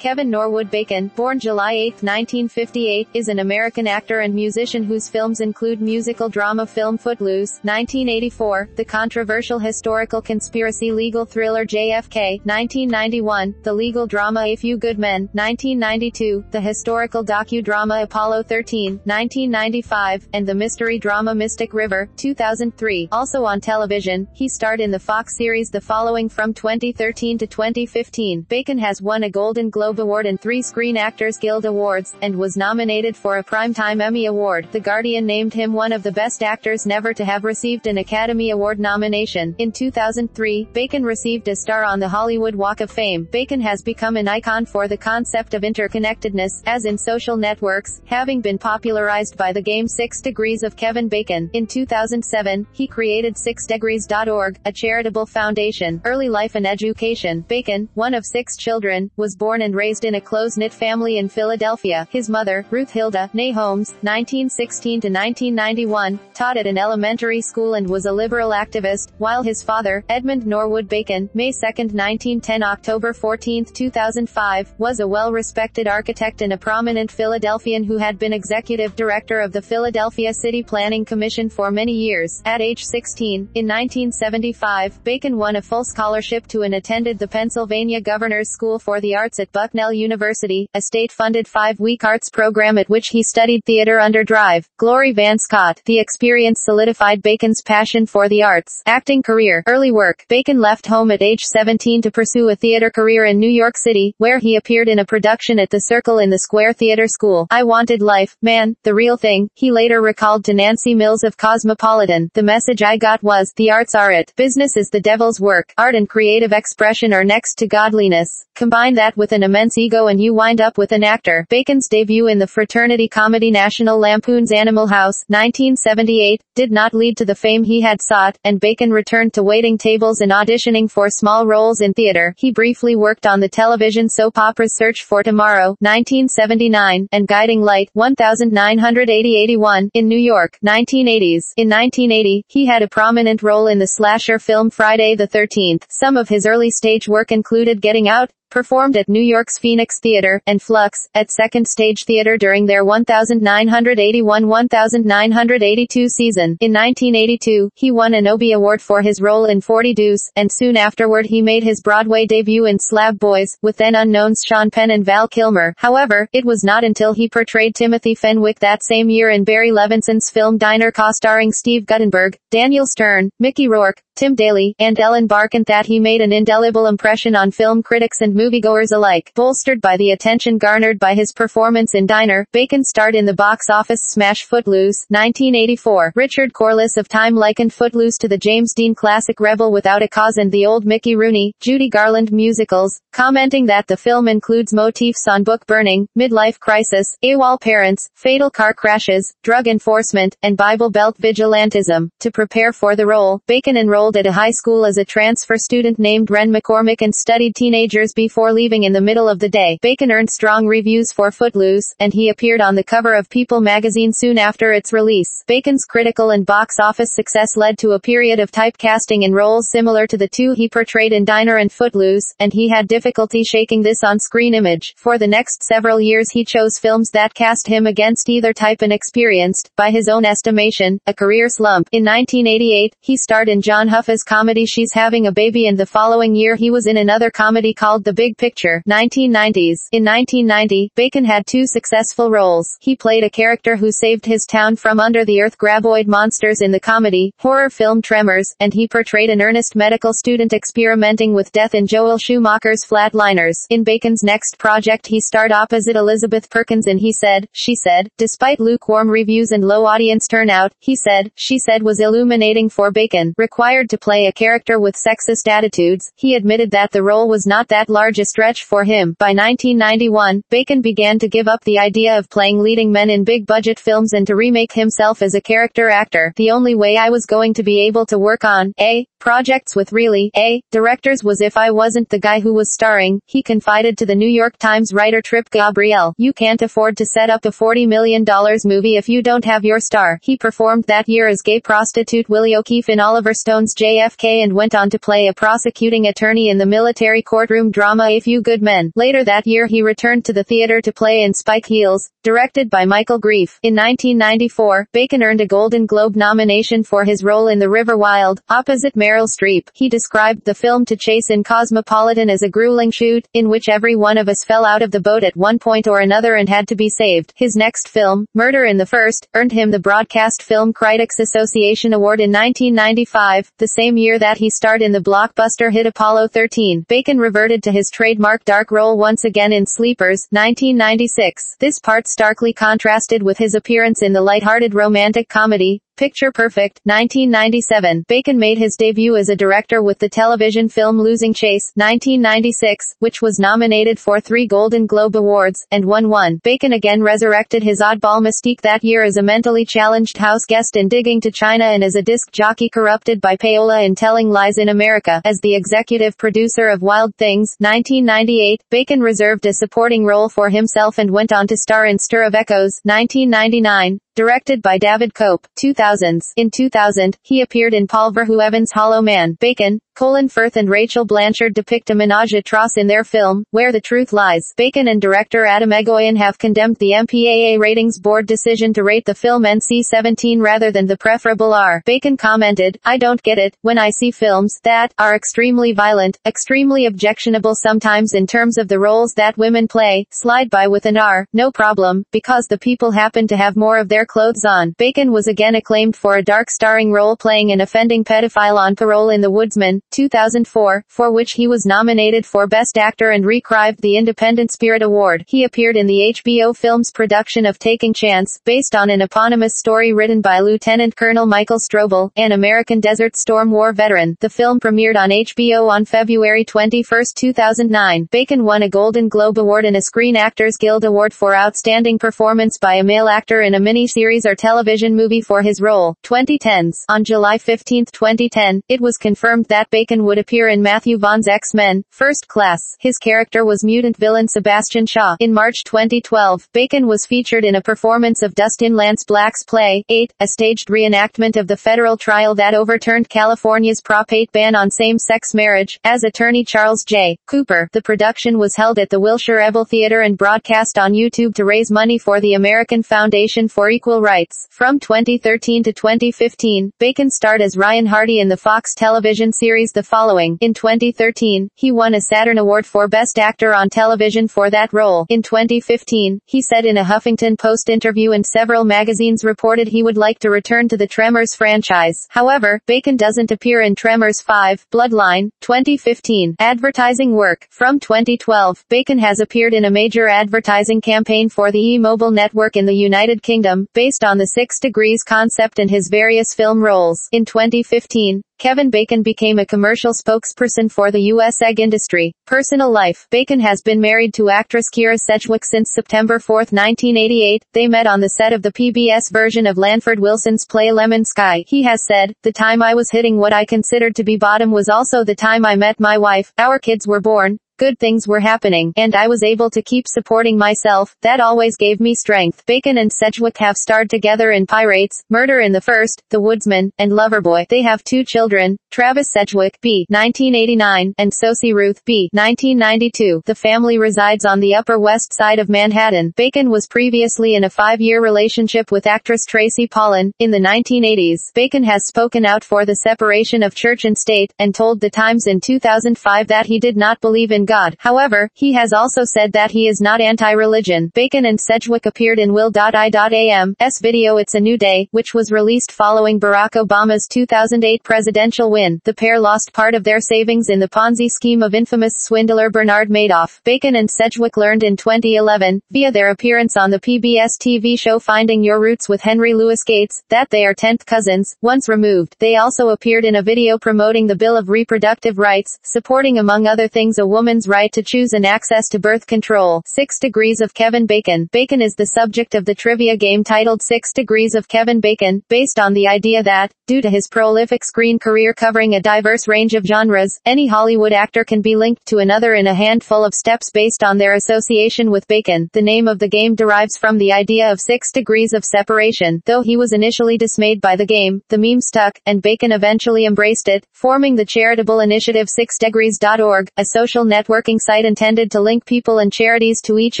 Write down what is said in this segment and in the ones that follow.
Kevin Norwood Bacon, born July 8, 1958, is an American actor and musician whose films include musical drama film Footloose, 1984, the controversial historical conspiracy legal thriller JFK, 1991, the legal drama A Few Good Men, 1992, the historical docudrama Apollo 13, 1995, and the mystery drama Mystic River, 2003. Also on television, he starred in the Fox series The Following from 2013 to 2015. Bacon has won a Golden Globe Globe Award and three Screen Actors Guild Awards, and was nominated for a Primetime Emmy Award. The Guardian named him one of the best actors never to have received an Academy Award nomination. In 2003, Bacon received a star on the Hollywood Walk of Fame. Bacon has become an icon for the concept of interconnectedness, as in social networks, having been popularized by the game Six Degrees of Kevin Bacon. In 2007, he created SixDegrees.org, a charitable foundation. Early life and education. Bacon, one of six children, was born and raised in a close-knit family in Philadelphia. His mother, Ruth Hilda Nay Holmes, 1916 to 1991, taught at an elementary school and was a liberal activist, while his father, Edmund Norwood Bacon, May 2, 1910 October 14, 2005, was a well-respected architect and a prominent Philadelphian who had been executive director of the Philadelphia City Planning Commission for many years. At age 16, in 1975, Bacon won a full scholarship to and attended the Pennsylvania Governor's School for the Arts at Buck Bucknell University, a state-funded five-week arts program at which he studied theater under Drive. Glory Van Scott. The experience solidified Bacon's passion for the arts. Acting career. Early work. Bacon left home at age 17 to pursue a theater career in New York City, where he appeared in a production at the Circle in the Square Theater School. I wanted life, man, the real thing. He later recalled to Nancy Mills of Cosmopolitan. The message I got was, the arts are it. Business is the devil's work. Art and creative expression are next to godliness. Combine that with an immense immense ego and you wind up with an actor. Bacon's debut in the fraternity comedy National Lampoon's Animal House, 1978, did not lead to the fame he had sought, and Bacon returned to waiting tables and auditioning for small roles in theater. He briefly worked on the television soap operas Search for Tomorrow, 1979, and Guiding Light, 1980-81, in New York, 1980s. In 1980, he had a prominent role in the slasher film Friday the 13th. Some of his early stage work included Getting Out, performed at New York's Phoenix Theater, and Flux, at Second Stage Theater during their 1981-1982 season. In 1982, he won an Obie Award for his role in 40 Deuce, and soon afterward he made his Broadway debut in Slab Boys, with then unknowns Sean Penn and Val Kilmer. However, it was not until he portrayed Timothy Fenwick that same year in Barry Levinson's film Diner co-starring Steve Guttenberg, Daniel Stern, Mickey Rourke, Tim Daly, and Ellen Barkin that he made an indelible impression on film critics and moviegoers alike. Bolstered by the attention garnered by his performance in Diner, Bacon starred in the box office smash Footloose, 1984. Richard Corliss of Time likened Footloose to the James Dean classic Rebel Without a Cause and the old Mickey Rooney, Judy Garland musicals, commenting that the film includes motifs on book burning, midlife crisis, AWOL parents, fatal car crashes, drug enforcement, and Bible Belt vigilantism. To prepare for the role, Bacon enrolled at a high school as a transfer student named Ren McCormick and studied teenagers before leaving in the middle of the day. Bacon earned strong reviews for Footloose, and he appeared on the cover of People magazine soon after its release. Bacon's critical and box office success led to a period of typecasting in roles similar to the two he portrayed in Diner and Footloose, and he had difficulty shaking this on-screen image. For the next several years he chose films that cast him against either type and experienced, by his own estimation, a career slump. In 1988, he starred in John Hoffa's comedy She's Having a Baby and the following year he was in another comedy called The Big Picture, 1990s. In 1990, Bacon had two successful roles. He played a character who saved his town from under the earth graboid monsters in the comedy, horror film Tremors, and he portrayed an earnest medical student experimenting with death in Joel Schumacher's Flatliners. In Bacon's next project he starred opposite Elizabeth Perkins and He Said, She Said, despite lukewarm reviews and low audience turnout, He Said, She Said was illuminating for Bacon. Required to play a character with sexist attitudes, he admitted that the role was not that large a stretch for him. By 1991, Bacon began to give up the idea of playing leading men in big budget films and to remake himself as a character actor. The only way I was going to be able to work on A. Projects with really A. Directors was if I wasn't the guy who was starring, he confided to the New York Times writer Trip Gabriel. You can't afford to set up a $40 million movie if you don't have your star. He performed that year as gay prostitute Willie O'Keefe in Oliver Stone's JFK and went on to play a prosecuting attorney in the military courtroom drama drama A Few Good Men. Later that year he returned to the theater to play in Spike Heels, directed by Michael Greif. In 1994, Bacon earned a Golden Globe nomination for his role in The River Wild, opposite Meryl Streep. He described the film to Chase in Cosmopolitan as a grueling shoot, in which every one of us fell out of the boat at one point or another and had to be saved. His next film, Murder in the First, earned him the Broadcast Film Critics Association Award in 1995, the same year that he starred in the blockbuster hit Apollo 13. Bacon reverted to his trademark dark role once again in Sleepers, 1996. This part starkly contrasted with his appearance in the light-hearted romantic comedy, Picture Perfect, 1997. Bacon made his debut as a director with the television film Losing Chase, 1996, which was nominated for three Golden Globe Awards, and won one. Bacon again resurrected his oddball mystique that year as a mentally challenged house guest in Digging to China and as a disc jockey corrupted by payola in Telling Lies in America. As the executive producer of Wild Things, 1998, Bacon reserved a supporting role for himself and went on to star in Stir of Echoes, 1999, directed by David Koepp, 2000s. In 2000, he appeared in Paul Verhoeven's Hollow Man. Bacon, Colin Firth and Rachel Blanchard depict a menage a trois in their film, Where the Truth Lies. Bacon and director Atom Egoyan have condemned the MPAA ratings board decision to rate the film NC-17 rather than the preferable R. Bacon commented, I don't get it, when I see films that are extremely violent, extremely objectionable sometimes in terms of the roles that women play, slide by with an R, no problem, because the people happen to have more of their clothes on. Bacon was again acclaimed for a dark starring role playing an offending pedophile on parole in The Woodsman, 2004, for which he was nominated for Best Actor and recried the Independent Spirit Award. He appeared in the HBO Films production of Taking Chance, based on an eponymous story written by Lieutenant Colonel Michael Strobel, an American Desert Storm War veteran. The film premiered on HBO on February 21, 2009. Bacon won a Golden Globe Award and a Screen Actors Guild Award for Outstanding Performance by a Male Actor in a Miniseries or Television Movie for his role. 2010s. On July 15, 2010, it was confirmed that Bacon Bacon would appear in Matthew Vaughn's X-Men, First Class. His character was mutant villain Sebastian Shaw. In March 2012, Bacon was featured in a performance of Dustin Lance Black's play, 8, a staged reenactment of the federal trial that overturned California's Prop 8 ban on same-sex marriage, as attorney Charles J. Cooper. The production was held at the Wilshire Ebell Theater and broadcast on YouTube to raise money for the American Foundation for Equal Rights. From 2013 to 2015, Bacon starred as Ryan Hardy in the Fox television series the following. In 2013, he won a Saturn Award for Best Actor on Television for that role. In 2015, he said in a Huffington Post interview and several magazines reported he would like to return to the Tremors franchise. However, Bacon doesn't appear in Tremors 5, Bloodline, 2015. Advertising work. From 2012, Bacon has appeared in a major advertising campaign for the E-Mobile network in the United Kingdom, based on the Six Degrees concept and his various film roles. In 2015, Kevin Bacon became a commercial spokesperson for the U.S. egg industry. Personal life. Bacon has been married to actress Kyra Sedgwick since September 4, 1988. They met on the set of the PBS version of Lanford Wilson's play Lemon Sky. He has said, the time I was hitting what I considered to be bottom was also the time I met my wife. Our kids were born good things were happening, and I was able to keep supporting myself. That always gave me strength. Bacon and Sedgwick have starred together in Pirates, Murder in the First, The Woodsman, and Loverboy. They have two children, Travis Sedgwick, B. 1989, and Sosie Ruth, B. 1992. The family resides on the Upper West Side of Manhattan. Bacon was previously in a five-year relationship with actress Tracy Pollan. In the 1980s, Bacon has spoken out for the separation of church and state, and told The Times in 2005 that he did not believe in God. However, he has also said that he is not anti-religion. Bacon and Sedgwick appeared in Will.i.am's video It's a New Day, which was released following Barack Obama's 2008 presidential win. The pair lost part of their savings in the Ponzi scheme of infamous swindler Bernard Madoff. Bacon and Sedgwick learned in 2011, via their appearance on the PBS TV show Finding Your Roots with Henry Louis Gates, that they are 10th cousins, once removed. They also appeared in a video promoting the Bill of Reproductive Rights, supporting among other things a woman's right to choose and access to birth control. Six Degrees of Kevin Bacon. Bacon is the subject of the trivia game titled Six Degrees of Kevin Bacon, based on the idea that, due to his prolific screen career covering a diverse range of genres, any Hollywood actor can be linked to another in a handful of steps based on their association with Bacon. The name of the game derives from the idea of six degrees of separation. Though he was initially dismayed by the game, the meme stuck, and Bacon eventually embraced it, forming the charitable initiative 6degrees.org, a social network networking site intended to link people and charities to each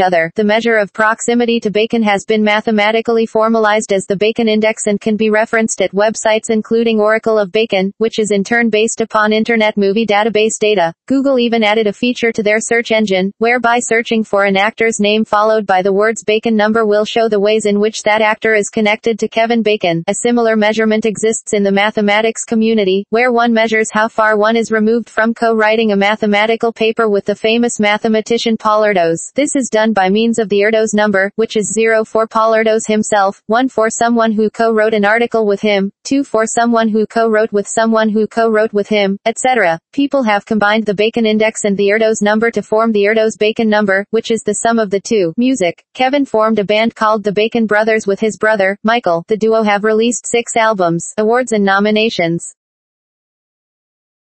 other. The measure of proximity to bacon has been mathematically formalized as the Bacon Index and can be referenced at websites including Oracle of Bacon, which is in turn based upon Internet Movie Database data. Google even added a feature to their search engine, whereby searching for an actor's name followed by the words Bacon number will show the ways in which that actor is connected to Kevin Bacon. A similar measurement exists in the mathematics community, where one measures how far one is removed from co-writing a mathematical paper with the famous mathematician Paul Erdos. This is done by means of the Erdos number, which is 0 for Paul Erdos himself, 1 for someone who co-wrote an article with him, 2 for someone who co-wrote with someone who co-wrote with him, etc. People have combined the Bacon index and the Erdos number to form the Erdos-Bacon number, which is the sum of the two. Music. Kevin formed a band called the Bacon Brothers with his brother, Michael. The duo have released six albums, awards and nominations.